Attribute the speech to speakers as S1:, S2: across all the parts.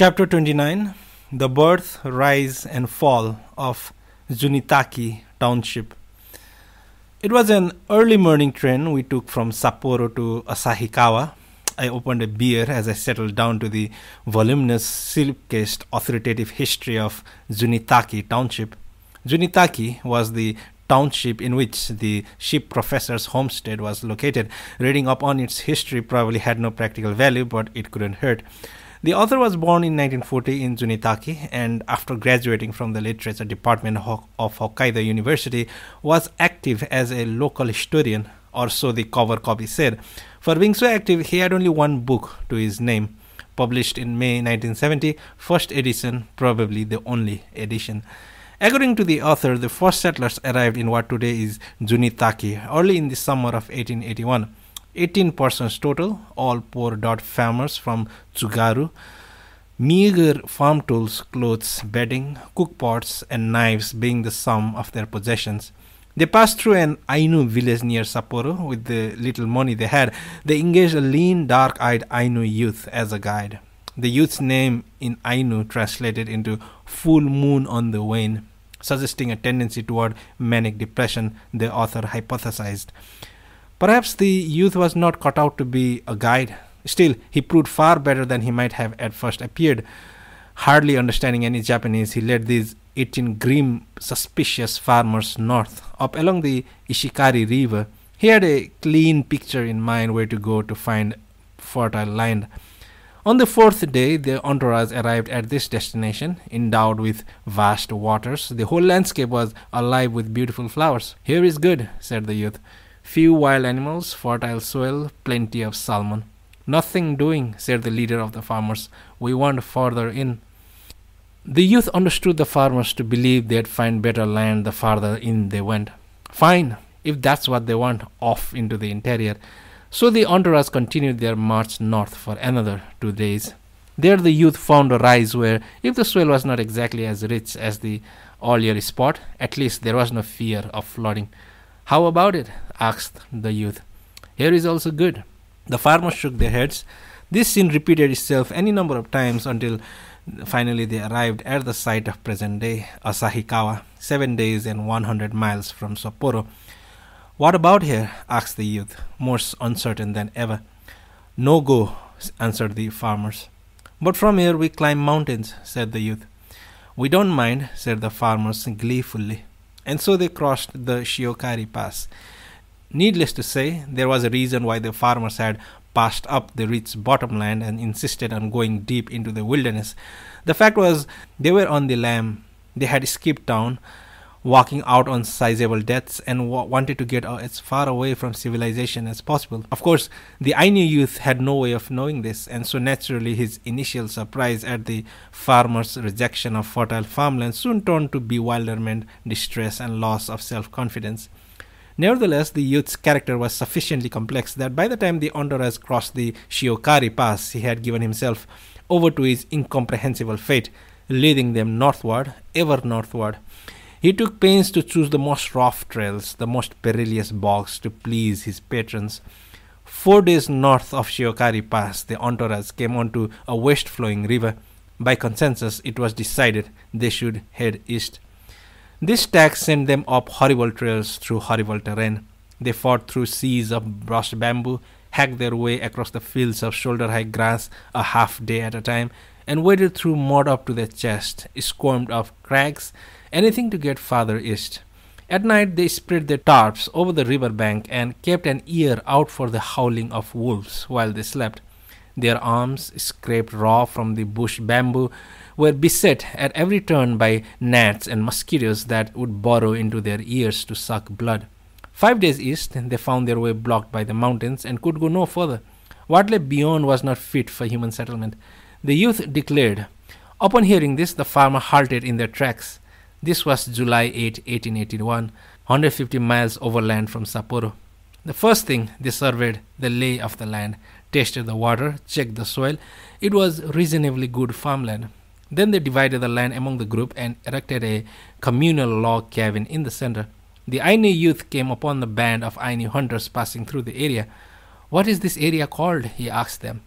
S1: Chapter 29 The Birth, Rise, and Fall of Junitaki Township. It was an early morning train we took from Sapporo to Asahikawa. I opened a beer as I settled down to the voluminous, silk cased, authoritative history of Junitaki Township. Junitaki was the township in which the sheep professor's homestead was located. Reading up on its history probably had no practical value, but it couldn't hurt. The author was born in 1940 in Junitaki and after graduating from the literature department of Hokkaido University was active as a local historian or so the cover copy said. For being so active, he had only one book to his name, published in May 1970, first edition, probably the only edition. According to the author, the first settlers arrived in what today is Junitaki early in the summer of 1881. 18 persons total, all poor dot farmers from Tsugaru. Meager farm tools, clothes, bedding, cook pots, and knives being the sum of their possessions. They passed through an Ainu village near Sapporo with the little money they had. They engaged a lean, dark eyed Ainu youth as a guide. The youth's name in Ainu translated into full moon on the wane, suggesting a tendency toward manic depression, the author hypothesized. Perhaps the youth was not cut out to be a guide. Still, he proved far better than he might have at first appeared. Hardly understanding any Japanese, he led these 18 grim, suspicious farmers north, up along the Ishikari River. He had a clean picture in mind where to go to find fertile land. On the fourth day, the entourage arrived at this destination, endowed with vast waters. The whole landscape was alive with beautiful flowers. Here is good, said the youth. Few wild animals, fertile soil, plenty of salmon. Nothing doing, said the leader of the farmers. We want further in. The youth understood the farmers to believe they'd find better land the farther in they went. Fine, if that's what they want, off into the interior. So the entourage continued their march north for another two days. There the youth found a rise where, if the soil was not exactly as rich as the earlier spot, at least there was no fear of flooding. How about it? asked the youth. Here is also good. The farmers shook their heads. This scene repeated itself any number of times until finally they arrived at the site of present day Asahikawa, seven days and 100 miles from Sapporo. What about here? asked the youth, more uncertain than ever. No go, answered the farmers. But from here we climb mountains, said the youth. We don't mind, said the farmers gleefully and so they crossed the Shiokari Pass. Needless to say, there was a reason why the farmers had passed up the rich bottomland and insisted on going deep into the wilderness. The fact was, they were on the lam. They had skipped town, walking out on sizable debts, and wanted to get uh, as far away from civilization as possible. Of course, the Ainu youth had no way of knowing this, and so naturally his initial surprise at the farmer's rejection of fertile farmland soon turned to bewilderment, distress, and loss of self confidence. Nevertheless, the youth's character was sufficiently complex that by the time the entourage crossed the Shiokari Pass, he had given himself over to his incomprehensible fate, leading them northward, ever northward. He took pains to choose the most rough trails, the most perilous bogs to please his patrons. Four days north of Shiokari Pass, the entourage came onto a west flowing river. By consensus, it was decided they should head east. This tack sent them up horrible trails through horrible terrain. They fought through seas of brushed bamboo, hacked their way across the fields of shoulder high grass a half day at a time, and waded through mud up to their chest, squirmed off crags, anything to get farther east. At night, they spread their tarps over the river bank and kept an ear out for the howling of wolves while they slept. Their arms, scraped raw from the bush bamboo, were beset at every turn by gnats and mosquitoes that would burrow into their ears to suck blood. Five days east, they found their way blocked by the mountains and could go no further. What lay beyond was not fit for human settlement. The youth declared. Upon hearing this, the farmer halted in their tracks. This was July 8, 1881, 150 miles overland from Sapporo. The first thing they surveyed the lay of the land, tasted the water, checked the soil. It was reasonably good farmland. Then they divided the land among the group and erected a communal log cabin in the center. The Ainu youth came upon the band of Ainu hunters passing through the area. What is this area called? he asked them.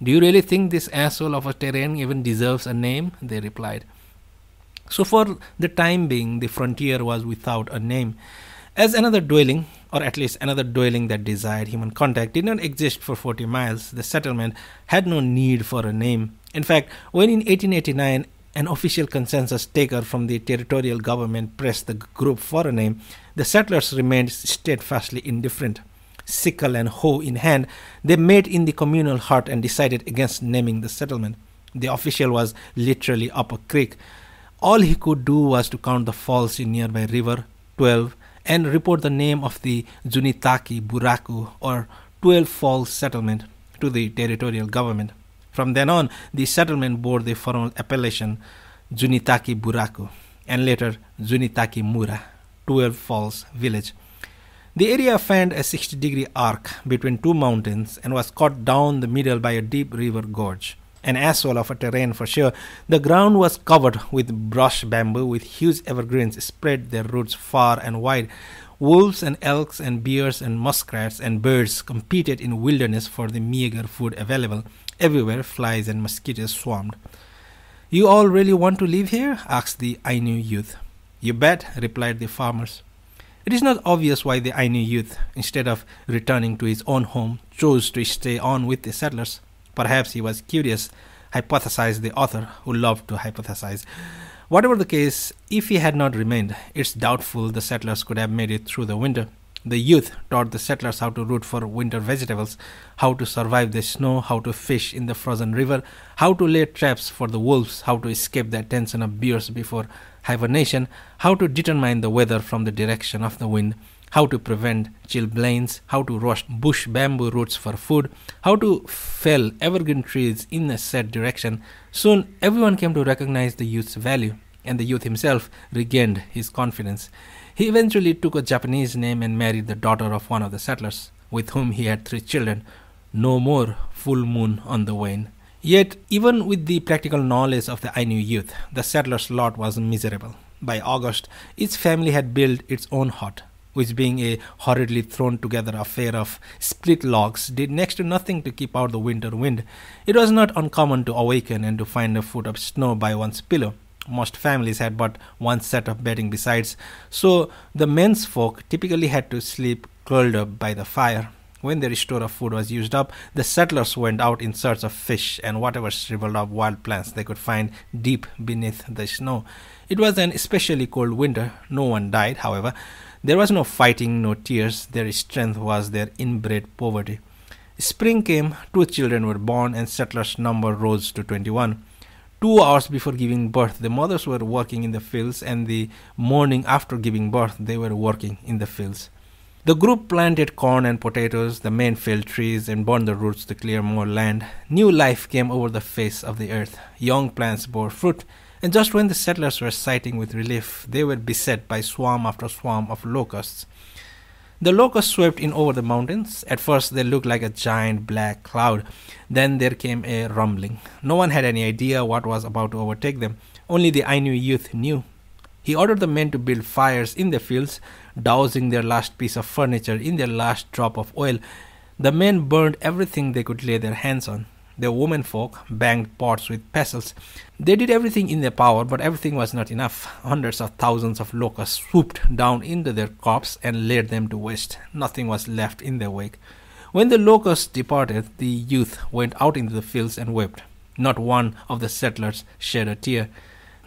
S1: Do you really think this asshole of a terrain even deserves a name? They replied. So, for the time being, the frontier was without a name. As another dwelling, or at least another dwelling that desired human contact, did not exist for 40 miles, the settlement had no need for a name. In fact, when in 1889 an official consensus taker from the territorial government pressed the group for a name, the settlers remained steadfastly indifferent. Sickle and hoe in hand, they met in the communal hut and decided against naming the settlement. The official was literally up a creek. All he could do was to count the falls in nearby river, 12, and report the name of the Junitaki Buraku or 12 Falls settlement to the territorial government. From then on, the settlement bore the formal appellation Junitaki Buraku and later Junitaki Mura, 12 Falls village. The area fanned a 60 degree arc between two mountains and was cut down the middle by a deep river gorge. An asshole of a terrain for sure. The ground was covered with brush bamboo, with huge evergreens spread their roots far and wide. Wolves and elks and bears and muskrats and birds competed in wilderness for the meager food available. Everywhere, flies and mosquitoes swarmed. You all really want to live here? asked the Ainu youth. You bet, replied the farmers. It is not obvious why the Ainu youth, instead of returning to his own home, chose to stay on with the settlers. Perhaps he was curious, hypothesized the author, who loved to hypothesize. Whatever the case, if he had not remained, it's doubtful the settlers could have made it through the winter. The youth taught the settlers how to root for winter vegetables, how to survive the snow, how to fish in the frozen river, how to lay traps for the wolves, how to escape the attention of bears before hibernation, how to determine the weather from the direction of the wind, how to prevent chilblains, how to roast bush bamboo roots for food, how to fell evergreen trees in a set direction. Soon everyone came to recognize the youth's value, and the youth himself regained his confidence. He eventually took a Japanese name and married the daughter of one of the settlers, with whom he had three children. No more full moon on the wane. Yet, even with the practical knowledge of the Ainu youth, the settler's lot was miserable. By August, each family had built its own hut, which, being a hurriedly thrown together affair of split logs, did next to nothing to keep out the winter wind. It was not uncommon to awaken and to find a foot of snow by one's pillow most families had but one set of bedding besides, so the men's folk typically had to sleep curled up by the fire. When their store of food was used up, the settlers went out in search of fish and whatever shriveled up wild plants they could find deep beneath the snow. It was an especially cold winter. No one died, however. There was no fighting, no tears. Their strength was their inbred poverty. Spring came, two children were born, and settlers' number rose to 21 two hours before giving birth, the mothers were working in the fields, and the morning after giving birth, they were working in the fields. The group planted corn and potatoes, the men felled trees and burned the roots to clear more land. New life came over the face of the earth. Young plants bore fruit, and just when the settlers were sighing with relief, they were beset by swarm after swarm of locusts. The locusts swept in over the mountains. At first, they looked like a giant black cloud. Then there came a rumbling. No one had any idea what was about to overtake them. Only the Ainu youth knew. He ordered the men to build fires in the fields, dousing their last piece of furniture in their last drop of oil. The men burned everything they could lay their hands on. The womenfolk banged pots with pestles. They did everything in their power, but everything was not enough. Hundreds of thousands of locusts swooped down into their crops and laid them to waste. Nothing was left in their wake. When the locusts departed, the youth went out into the fields and wept. Not one of the settlers shed a tear.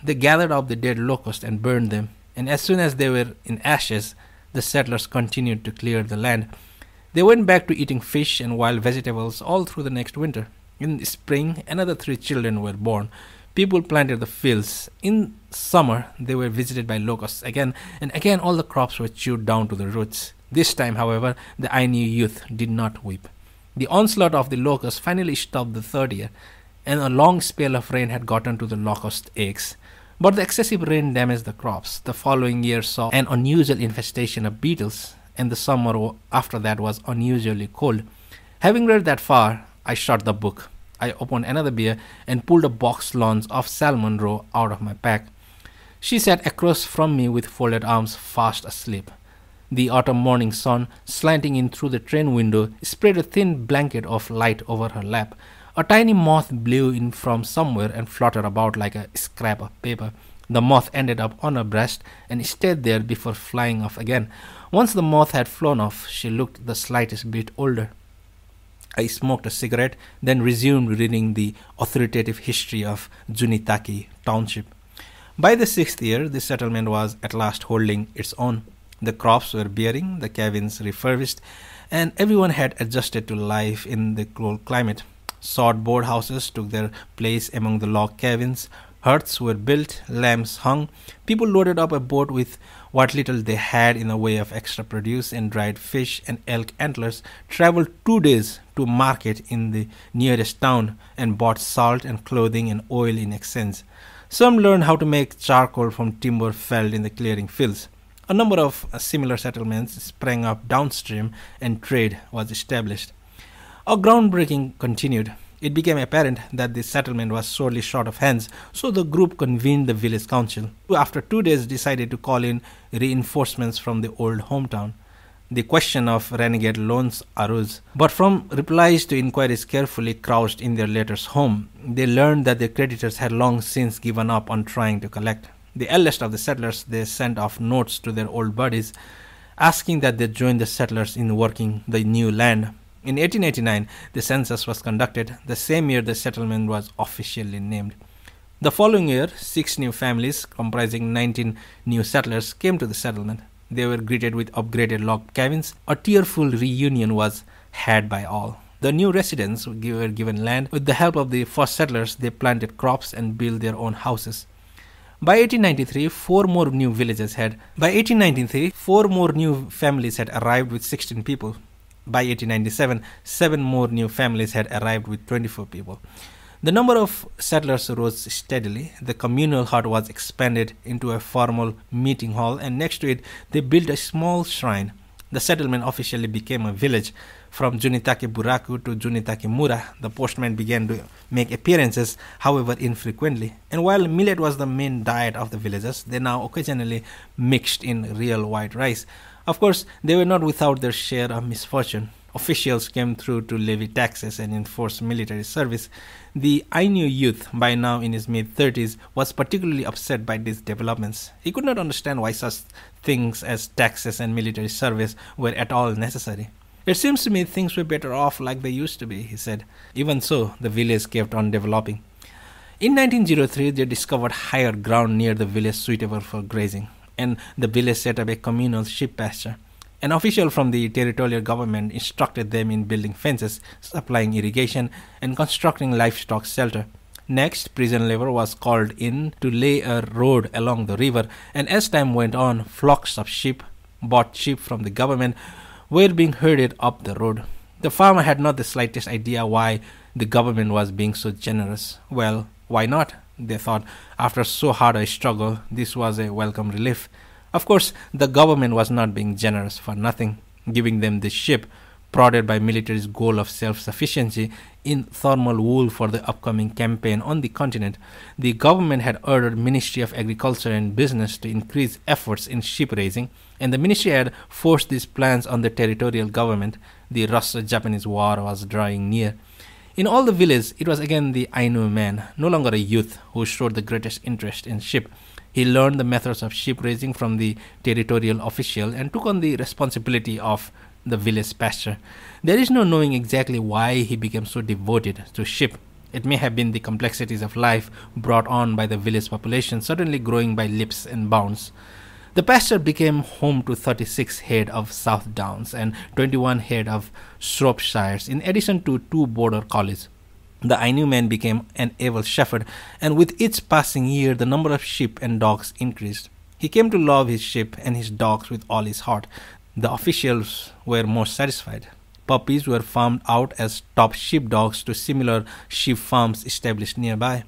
S1: They gathered up the dead locusts and burned them, and as soon as they were in ashes, the settlers continued to clear the land. They went back to eating fish and wild vegetables all through the next winter. In spring, another three children were born. People planted the fields. In summer, they were visited by locusts again, and again all the crops were chewed down to the roots. This time, however, the Ainu youth did not weep. The onslaught of the locusts finally stopped the third year, and a long spell of rain had gotten to the locust eggs. But the excessive rain damaged the crops. The following year saw an unusual infestation of beetles, and the summer after that was unusually cold. Having read that far, I shut the book. I opened another beer and pulled a box lunch of salmon roe out of my pack. She sat across from me with folded arms, fast asleep. The autumn morning sun, slanting in through the train window, spread a thin blanket of light over her lap. A tiny moth blew in from somewhere and fluttered about like a scrap of paper. The moth ended up on her breast and stayed there before flying off again. Once the moth had flown off, she looked the slightest bit older. I smoked a cigarette, then resumed reading the authoritative history of Junitaki Township. By the sixth year, the settlement was at last holding its own. The crops were bearing, the cabins refurbished, and everyone had adjusted to life in the cold climate. Sod board houses took their place among the log cabins. Huts were built, lamps hung. People loaded up a boat with what little they had in the way of extra produce and dried fish and elk antlers, traveled two days to market in the nearest town and bought salt and clothing and oil in exchange. Some learned how to make charcoal from timber felled in the clearing fields. A number of similar settlements sprang up downstream and trade was established. A groundbreaking continued. It became apparent that the settlement was sorely short of hands, so the group convened the village council, who after two days decided to call in reinforcements from the old hometown. The question of renegade loans arose, but from replies to inquiries carefully crouched in their letters home, they learned that their creditors had long since given up on trying to collect. The eldest of the settlers, they sent off notes to their old buddies asking that they join the settlers in working the new land. In 1889, the census was conducted. The same year, the settlement was officially named. The following year, six new families, comprising 19 new settlers, came to the settlement. They were greeted with upgraded log cabins. A tearful reunion was had by all. The new residents were given land. With the help of the first settlers, they planted crops and built their own houses. By 1893, four more new villages had. By 1893, four more new families had arrived with 16 people. By 1897, seven more new families had arrived with 24 people. The number of settlers rose steadily. The communal hut was expanded into a formal meeting hall, and next to it, they built a small shrine. The settlement officially became a village. From Junitaki Buraku to Junitaki Mura, the postman began to make appearances, however infrequently. And while millet was the main diet of the villagers, they now occasionally mixed in real white rice. Of course, they were not without their share of misfortune. Officials came through to levy taxes and enforce military service. The Ainu youth, by now in his mid 30s, was particularly upset by these developments. He could not understand why such things as taxes and military service were at all necessary. It seems to me things were better off like they used to be, he said. Even so, the village kept on developing. In 1903, they discovered higher ground near the village suitable for grazing, and the village set up a communal sheep pasture. An official from the territorial government instructed them in building fences, supplying irrigation, and constructing livestock shelter. Next, prison labor was called in to lay a road along the river, and as time went on, flocks of sheep, bought sheep from the government, were being herded up the road. The farmer had not the slightest idea why the government was being so generous. Well, why not? They thought. After so hard a struggle, this was a welcome relief. Of course, the government was not being generous for nothing, giving them this ship, prodded by military's goal of self-sufficiency in thermal wool for the upcoming campaign on the continent. The government had ordered Ministry of Agriculture and Business to increase efforts in sheep raising, and the ministry had forced these plans on the territorial government. The Russo-Japanese War was drawing near. In all the villages, it was again the Ainu man, no longer a youth, who showed the greatest interest in sheep. He learned the methods of sheep raising from the territorial official and took on the responsibility of the village pasture. There is no knowing exactly why he became so devoted to sheep. It may have been the complexities of life brought on by the village population, suddenly growing by leaps and bounds. The pasture became home to 36 head of South Downs and 21 head of Shropshires, in addition to two border collies. The Ainu man became an able shepherd, and with each passing year, the number of sheep and dogs increased. He came to love his sheep and his dogs with all his heart. The officials were more satisfied. Puppies were farmed out as top sheep dogs to similar sheep farms established nearby.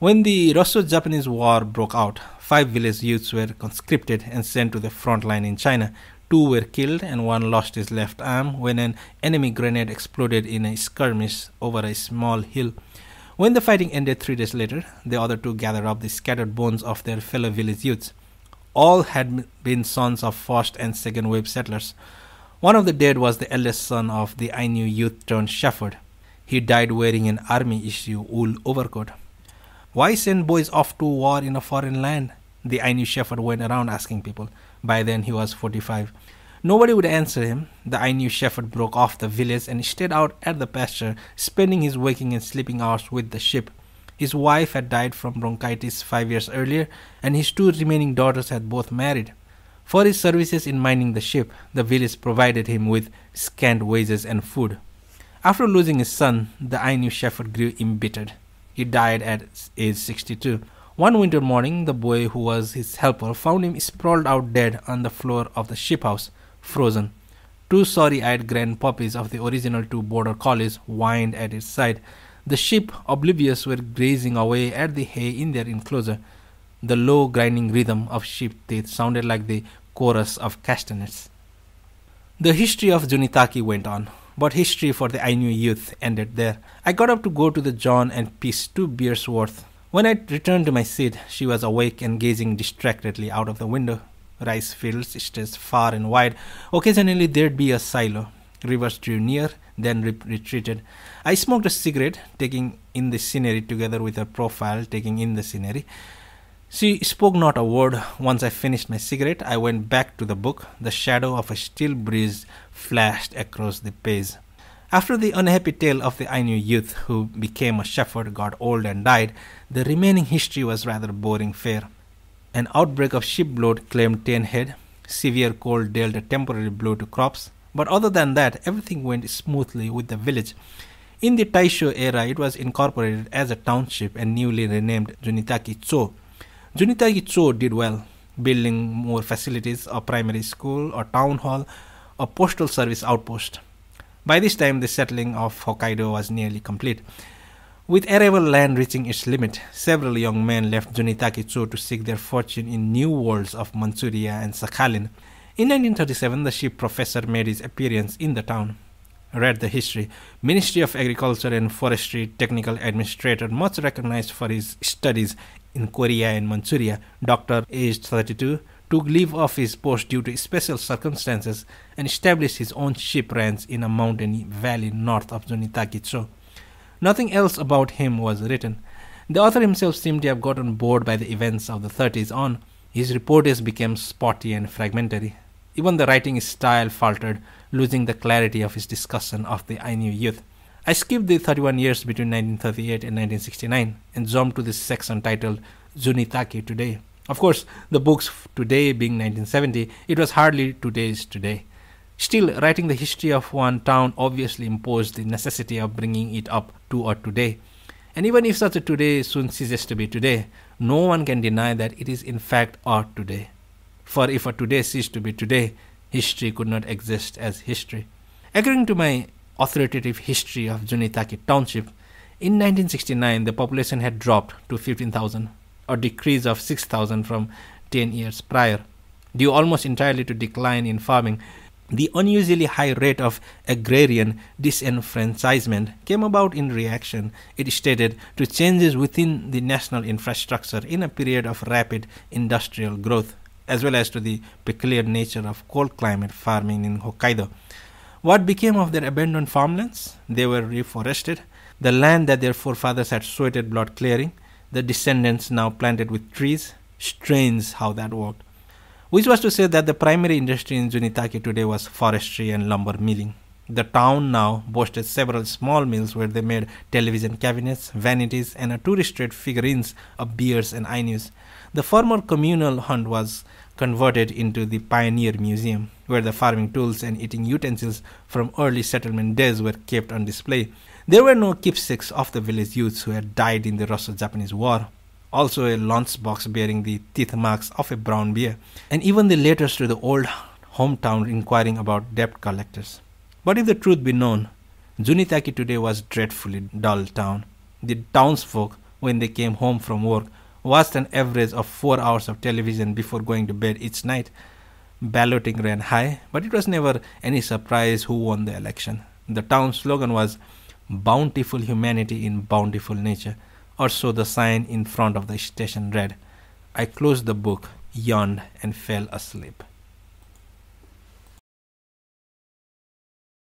S1: When the Russo Japanese War broke out, five village youths were conscripted and sent to the front line in China Two were killed and one lost his left arm when an enemy grenade exploded in a skirmish over a small hill. When the fighting ended three days later, the other two gathered up the scattered bones of their fellow village youths. All had been sons of first and second wave settlers. One of the dead was the eldest son of the Ainu youth turned shepherd. He died wearing an army issue wool overcoat. Why send boys off to war in a foreign land? The Ainu shepherd went around asking people. By then he was 45. Nobody would answer him. The Ainu shepherd broke off the village and stayed out at the pasture, spending his waking and sleeping hours with the sheep. His wife had died from bronchitis five years earlier, and his two remaining daughters had both married. For his services in mining the sheep, the village provided him with scant wages and food. After losing his son, the Ainu shepherd grew embittered. He died at age 62. One winter morning, the boy who was his helper found him sprawled out dead on the floor of the sheep house frozen. Two sorry eyed grand puppies of the original two border collies whined at his side. The sheep, oblivious, were grazing away at the hay in their enclosure. The low grinding rhythm of sheep teeth sounded like the chorus of castanets. The history of Junitaki went on, but history for the Ainu youth ended there. I got up to go to the John and two beers worth. When I returned to my seat, she was awake and gazing distractedly out of the window rice fields stretched far and wide. Occasionally there'd be a silo. Rivers drew near, then re- retreated. I smoked a cigarette, taking in the scenery together with her profile, taking in the scenery. She spoke not a word. Once I finished my cigarette, I went back to the book. The shadow of a still breeze flashed across the page. After the unhappy tale of the Ainu youth who became a shepherd, got old, and died, the remaining history was rather boring fare. An outbreak of sheep bloat claimed ten head. Severe cold dealt a temporary blow to crops. But other than that, everything went smoothly with the village. In the Taisho era, it was incorporated as a township and newly renamed Junitaki Cho. Junitaki did well, building more facilities, a primary school, a town hall, a postal service outpost. By this time, the settling of Hokkaido was nearly complete. With arable land reaching its limit, several young men left Junitaki-cho to seek their fortune in new worlds of Manchuria and Sakhalin. In 1937, the sheep professor made his appearance in the town. Read the history. Ministry of Agriculture and Forestry technical administrator, much recognized for his studies in Korea and Manchuria, doctor aged 32, took leave of his post due to special circumstances and established his own sheep ranch in a mountain valley north of Junitaki-cho. Nothing else about him was written. The author himself seemed to have gotten bored by the events of the 30s on. His reports became spotty and fragmentary. Even the writing style faltered, losing the clarity of his discussion of the Ainu youth. I skipped the 31 years between 1938 and 1969 and jumped to this section titled Junitaki Today. Of course, the book's today being 1970, it was hardly today's today. Still, writing the history of one town obviously imposed the necessity of bringing it up to a today. And even if such a today soon ceases to be today, no one can deny that it is in fact our today. For if a today ceased to be today, history could not exist as history. According to my authoritative history of Junitaki Township, in 1969 the population had dropped to 15,000, a decrease of 6,000 from 10 years prior, due almost entirely to decline in farming the unusually high rate of agrarian disenfranchisement came about in reaction, it stated, to changes within the national infrastructure in a period of rapid industrial growth, as well as to the peculiar nature of cold climate farming in Hokkaido. What became of their abandoned farmlands? They were reforested. The land that their forefathers had sweated blood clearing, the descendants now planted with trees. Strange how that worked which was to say that the primary industry in Junitaki today was forestry and lumber milling. The town now boasted several small mills where they made television cabinets, vanities, and a tourist trade figurines of bears and Ainus. The former communal hunt was converted into the Pioneer Museum, where the farming tools and eating utensils from early settlement days were kept on display. There were no keepsakes of the village youths who had died in the Russo Japanese War also a lunchbox bearing the teeth marks of a brown bear, and even the letters to the old hometown inquiring about debt collectors. But if the truth be known, Junitaki today was dreadfully dull town. The townsfolk, when they came home from work, watched an average of four hours of television before going to bed each night. Balloting ran high, but it was never any surprise who won the election. The town slogan was Bountiful Humanity in Bountiful Nature or so the sign in front of the station read. I closed the book, yawned, and fell asleep.